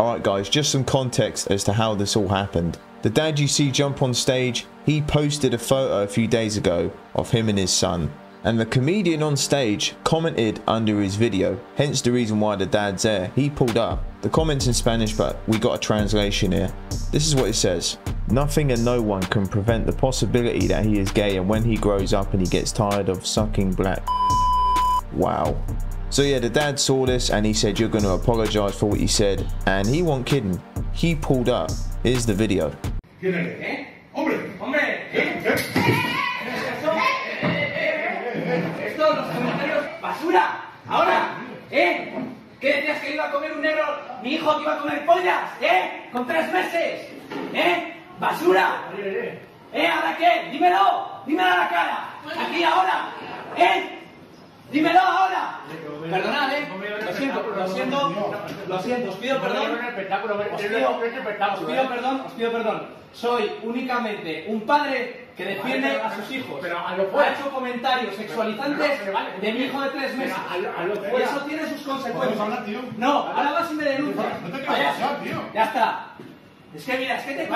Alright guys, just some context as to how this all happened. The dad you see jump on stage, he posted a photo a few days ago of him and his son. And the comedian on stage commented under his video, hence the reason why the dad's there. He pulled up. The comments in Spanish, but we got a translation here. This is what it says. Nothing and no one can prevent the possibility that he is gay and when he grows up and he gets tired of sucking black. Wow. So yeah, the dad saw this and he said, you're going to apologize for what you said. And he wasn't kidding. He pulled up. Here's the video. ¿Eh? ¿Eh? ¿eh? ¿Qué decías que iba a comer un? Mi hijo que iba a comer pollas, ¿eh? Con tres meses, ¿eh? Basura. ¿Eh? ¿Ahora qué? Dímelo, dímelo a la cara. Aquí ahora, ¿eh? Dímelo ahora. Perdonad, ¿eh? Lo siento, lo siento, lo siento, os pido perdón. Os pido, os pido perdón, os pido perdón. Soy únicamente un padre que defiende a sus hijos. Pero a lo Ha pues. hecho comentarios sexualizantes de mi hijo de tres meses. Y eso tiene sus consecuencias. No, ahora vas y me denuncias. Ya está. Es que mira, es que te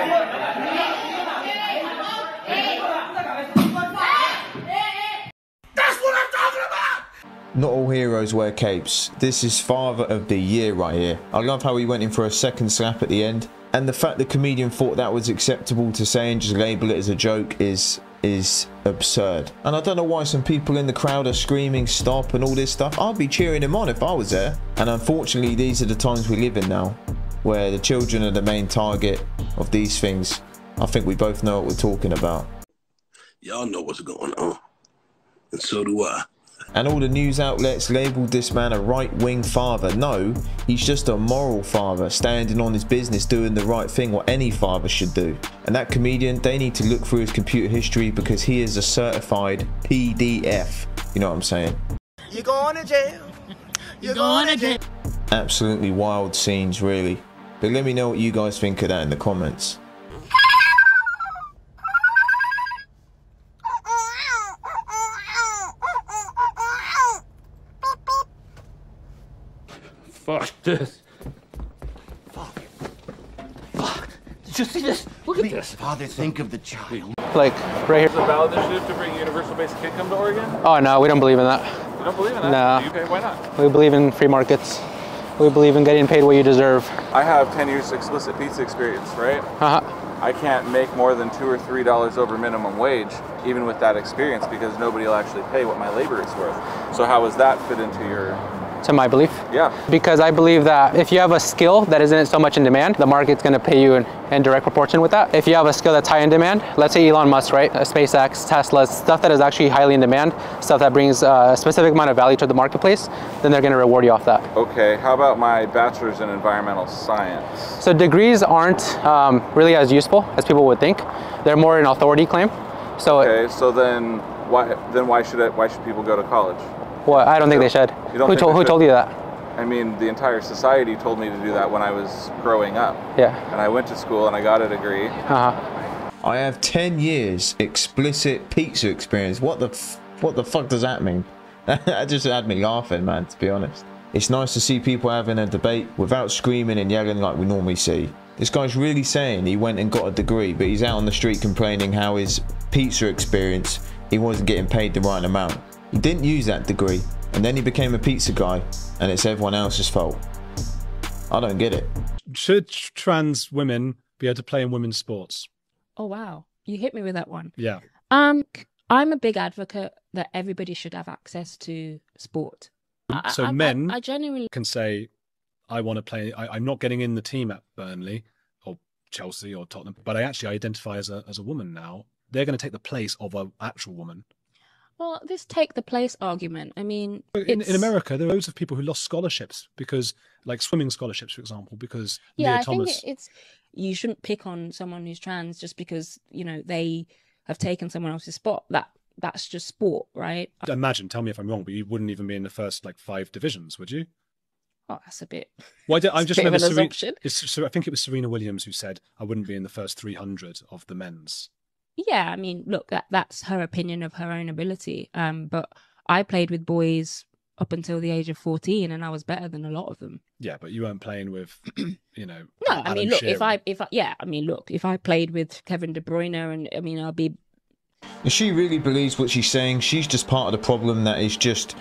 Not all heroes wear capes. This is father of the year right here. I love how he went in for a second slap at the end. And the fact the comedian thought that was acceptable to say and just label it as a joke is is absurd. And I don't know why some people in the crowd are screaming stop and all this stuff. I'd be cheering him on if I was there. And unfortunately these are the times we live in now where the children are the main target of these things. I think we both know what we're talking about. Y'all know what's going on. And so do I. And all the news outlets labelled this man a right wing father. No, he's just a moral father, standing on his business, doing the right thing, what any father should do. And that comedian, they need to look through his computer history because he is a certified PDF. You know what I'm saying? You're going to jail. You're going to jail. Absolutely wild scenes, really. But let me know what you guys think of that in the comments. Fuck this. Fuck. Fuck. Did you see this? Look at this. Father, think of the child. Like right here. Is it a valid initiative to bring universal basic income to Oregon? Oh no, we don't believe in that. You don't believe in that? No. Okay, why not? We believe in free markets. We believe in getting paid what you deserve. I have 10 years explicit pizza experience, right? Uh huh. I can't make more than two or three dollars over minimum wage, even with that experience, because nobody will actually pay what my labor is worth. So how does that fit into your? To my belief. Yeah. Because I believe that if you have a skill that isn't so much in demand, the market's going to pay you in, in direct proportion with that. If you have a skill that's high in demand, let's say Elon Musk, right? Uh, SpaceX, Tesla, stuff that is actually highly in demand, stuff that brings uh, a specific amount of value to the marketplace, then they're going to reward you off that. Okay. How about my bachelor's in environmental science? So degrees aren't um, really as useful as people would think. They're more an authority claim. So Okay. So then why then why should I, why should people go to college? Well, I don't think they should. You don't who, think told, who should? told you that? I mean, the entire society told me to do that when I was growing up. Yeah. And I went to school and I got a degree. Uh-huh. I have 10 years explicit pizza experience. What the f- what the fuck does that mean? that just had me laughing, man, to be honest. It's nice to see people having a debate without screaming and yelling like we normally see. This guy's really saying he went and got a degree, but he's out on the street complaining how his pizza experience, he wasn't getting paid the right amount. He didn't use that degree, and then he became a pizza guy, and it's everyone else's fault. I don't get it. Should trans women be able to play in women's sports? Oh wow, you hit me with that one. Yeah. Um, I'm a big advocate that everybody should have access to sport. So I- I- men I, genuinely can say, I want to play, I, I'm not getting in the team at Burnley or Chelsea or Tottenham, but I actually identify as a, as a woman now. They're going to take the place of an actual woman. Well, this take the place argument. I mean, In, in America, there are loads of people who lost scholarships because, like swimming scholarships, for example, because yeah, Lia I think Thomas. it- it's you shouldn't pick on someone who's trans just because you know they have taken someone else's spot. That that's just sport, right? Imagine, tell me if I'm wrong, but you wouldn't even be in the first like five divisions, would you? Oh, that's a bit. Well, I, I just remember Serena, so I think it was Serena Williams who said I wouldn't be in the first 300 of the men's. Yeah, I mean, look, that that's her opinion of her own ability. Um, but I played with boys up until the age of 14 and I was better than a lot of them. Yeah, but you weren't playing with, you know. No, I mean, Adam look, if I, if I, yeah, I mean, look, if I played with Kevin De Bruyne and I mean, I'll be, If she really believes what she's saying, she's just part of the problem that is just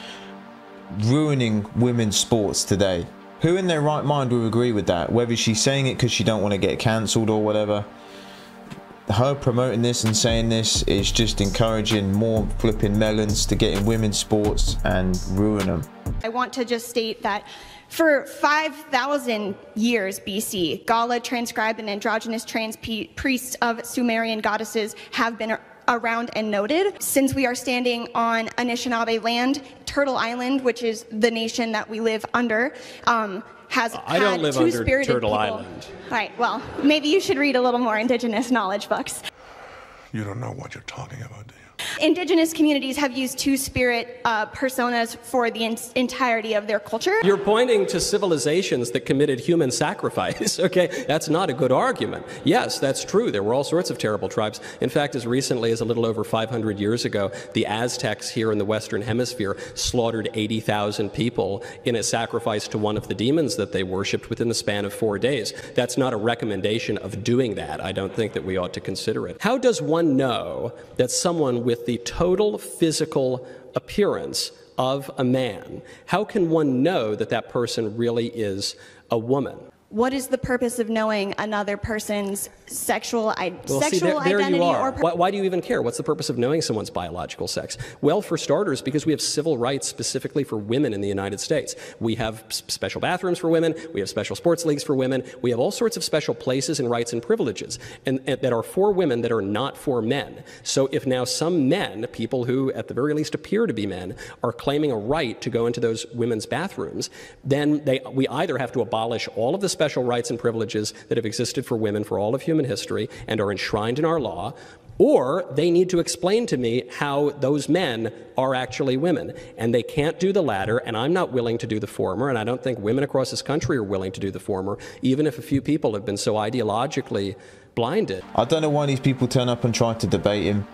ruining women's sports today. Who in their right mind would agree with that? Whether she's saying it because she don't want to get cancelled or whatever. Her promoting this and saying this is just encouraging more flipping melons to get in women's sports and ruin them. I want to just state that for 5,000 years BC, Gala transcribed and androgynous trans priests of Sumerian goddesses have been around and noted. Since we are standing on Anishinaabe land, Turtle Island, which is the nation that we live under, um, has I don't had live under two-spirited Turtle people. Island. Right, well, maybe you should read a little more Indigenous knowledge books. You don't know what you're talking about, do you? Indigenous communities have used two spirit uh, personas for the en- entirety of their culture. You're pointing to civilizations that committed human sacrifice, okay? That's not a good argument. Yes, that's true. There were all sorts of terrible tribes. In fact, as recently as a little over 500 years ago, the Aztecs here in the Western Hemisphere slaughtered 80,000 people in a sacrifice to one of the demons that they worshipped within the span of four days. That's not a recommendation of doing that. I don't think that we ought to consider it. How does one know that someone with the total physical appearance of a man, how can one know that that person really is a woman? What is the purpose of knowing another person's sexual, I- Well, see, sexual there, there identity you are. or per- why, why do you even care? What's the purpose of knowing someone's biological sex? Well, for starters, because we have civil rights specifically for women in the United States. We have special bathrooms for women. We have special sports leagues for women. We have all sorts of special places and rights and privileges and, and that are for women that are not for men. So if now some men, people who at the very least appear to be men, are claiming a right to go into those women's bathrooms, then they, we either have to abolish all of the special rights and privileges that have existed for women for all of human history and are enshrined in our law, or they need to explain to me how those men are actually women. And they can't do the latter, and I'm not willing to do the former, and I don't think women across this country are willing to do the former, even if a few people have been so ideologically blinded. I don't know why these people turn up and try to debate him.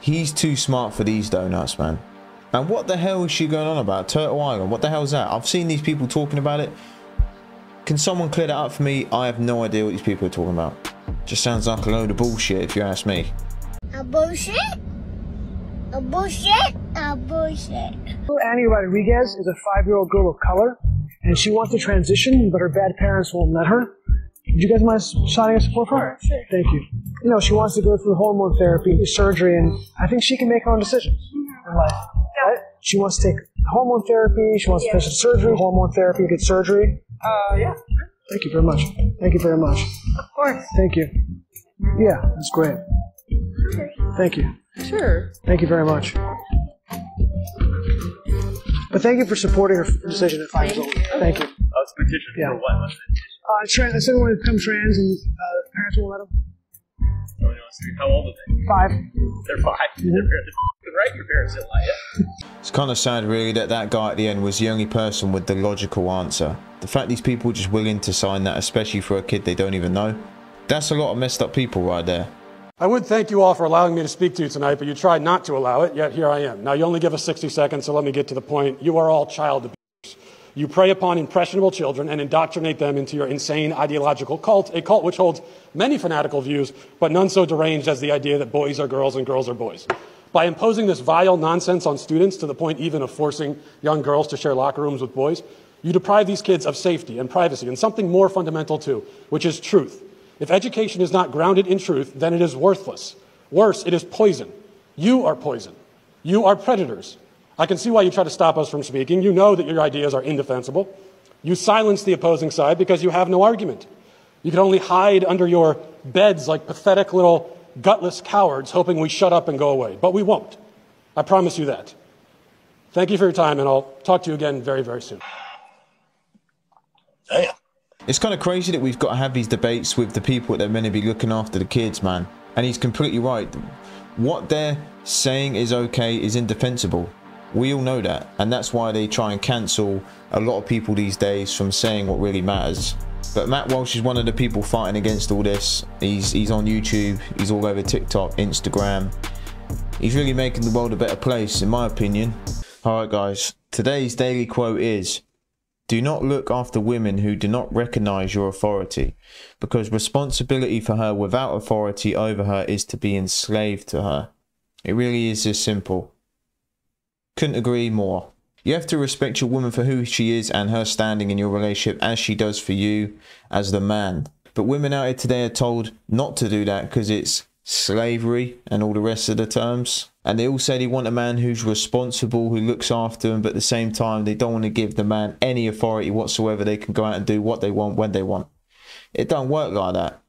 He's too smart for these donuts, man. And what the hell is she going on about? Turtle Island, what the hell is that? I've seen these people talking about it. Can someone clear that up for me? I have no idea what these people are talking about. Just sounds like a load of bullshit if you ask me. A bullshit? A bullshit? A bullshit. Annie Rodriguez is a five-year-old girl of color, and she wants to transition, but her bad parents won't let her. Would you guys mind signing a support for her? Sure. Thank you. You know, she wants to go through hormone therapy, surgery, and I think she can make her own decisions mm-hmm. in life. Right? She wants to take hormone therapy. She wants to finish the surgery, hormone therapy, get surgery. Uh, yeah. Thank you very much. Thank you very much. Of course. Thank you. Yeah, that's great. Okay. Thank you. Sure. Thank you very much. But thank you for supporting her decision at five years old. Thank you. Oh, it's a petition Yeah. for what? What's it? Uh, trans, I said when it becomes trans and uh, parents won't let them. Oh, you want to see how old are they? Five. They're 5 Mm-hmm. They're, they're right. Your parents didn't. It's kind of sad, really, that that guy at the end was the only person with the logical answer. The fact these people are just willing to sign that, especially for a kid they don't even know, that's a lot of messed up people right there. I would thank you all for allowing me to speak to you tonight, but you tried not to allow it, yet here I am. Now, you only give us 60 seconds, so let me get to the point. You are all child abusers. You prey upon impressionable children and indoctrinate them into your insane ideological cult, a cult which holds many fanatical views, but none so deranged as the idea that boys are girls and girls are boys. By imposing this vile nonsense on students to the point even of forcing young girls to share locker rooms with boys, you deprive these kids of safety and privacy and something more fundamental too, which is truth. If education is not grounded in truth, then it is worthless. Worse, it is poison. You are poison. You are predators. I can see why you try to stop us from speaking. You know that your ideas are indefensible. You silence the opposing side because you have no argument. You can only hide under your beds like pathetic little gutless cowards, hoping we shut up and go away. But we won't. I promise you that. Thank you for your time, and I'll talk to you again very, very soon. It's kind of crazy that we've got to have these debates with the people that are meant to be looking after the kids, man. And he's completely right. What they're saying is okay is indefensible. We all know that. And that's why they try and cancel a lot of people these days from saying what really matters. But Matt Walsh is one of the people fighting against all this. He's he's on YouTube, he's all over TikTok, Instagram. He's really making the world a better place, in my opinion. Alright guys, Today's daily quote is Do not look after women who do not recognize your authority, because responsibility for her without authority over her is to be enslaved to her. It really is this simple. Couldn't agree more. You have to respect your woman for who she is and her standing in your relationship as she does for you as the man. But women out here today are told not to do that because it's slavery and all the rest of the terms. And they all say they want a man who's responsible, who looks after them, but at the same time, they don't want to give the man any authority whatsoever. They can go out and do what they want when they want. It don't work like that.